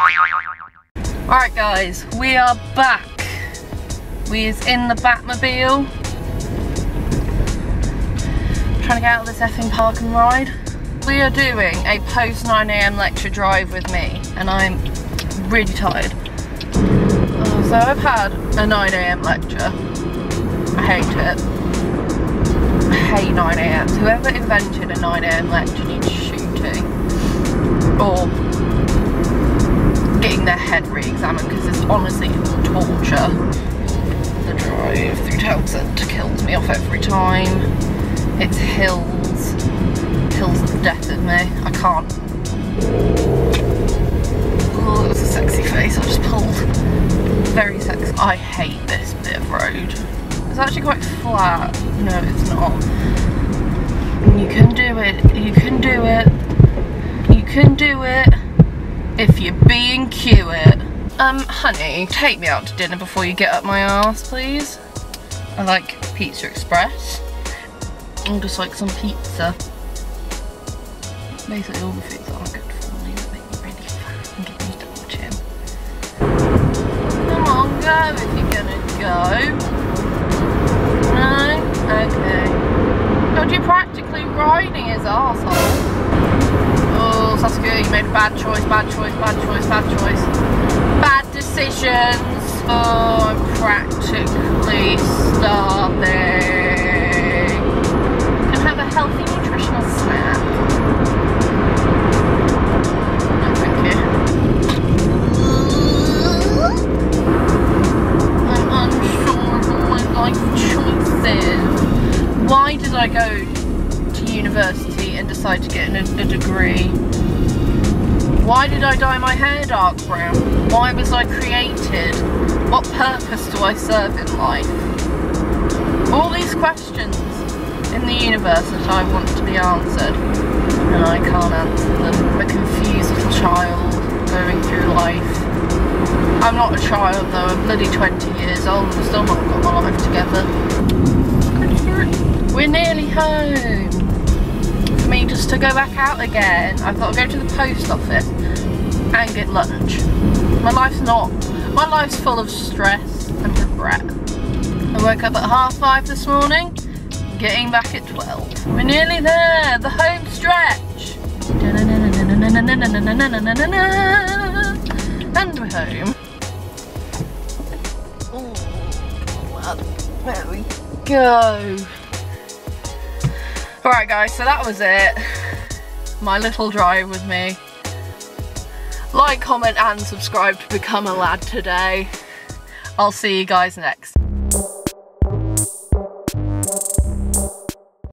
Alright guys, we are back. We is in the Batmobile. Trying to get out of this effing park and ride. We are doing a post 9am lecture drive with me and I'm really tired. Oh, so I've had a 9am lecture. I hate it. I hate 9am. Whoever invented a 9am lecture needs shooting. Or head re-examined because it's honestly torture. The drive through town centre kills me off every time. It's hills. Hills of death of me. I can't. Oh, that was a sexy face I just pulled. Very sexy. I hate this bit of road. It's actually quite flat. No, it's not. You can do it. You can do it. You can do it if you're being cute. Um, honey, take me out to dinner before you get up my ass, please. I like Pizza Express. And just like some pizza. Basically all the foods aren't good for me that make me really fat and get me to watching. Come on, go if you're gonna go. No? Okay. God, you're practically riding his arsehole. Saskia, you made a bad choice, bad choice, bad choice, bad choice. Bad decisions. Oh, I'm practically starving. Can have a healthy nutritional snack. I'm unsure of my life choices. Why did I go to university and decide to get a degree? Why did I dye my hair dark brown? Why was I created? What purpose do I serve in life? All these questions in the universe that I want to be answered and I can't answer them. I'm a confused little child going through life. I'm not a child though, I'm bloody 20 years old and still not got my life together. We're nearly home. Just to go back out again, I've got to go to the post office and get lunch. My life's not, my life's full of stress and regret. I woke up at half five this morning, getting back at 12. We're nearly there, the home stretch. And we're home. Oh, there we go. Alright guys, so that was it. My little drive with me. Like, comment and subscribe to become a lad today. I'll see you guys next.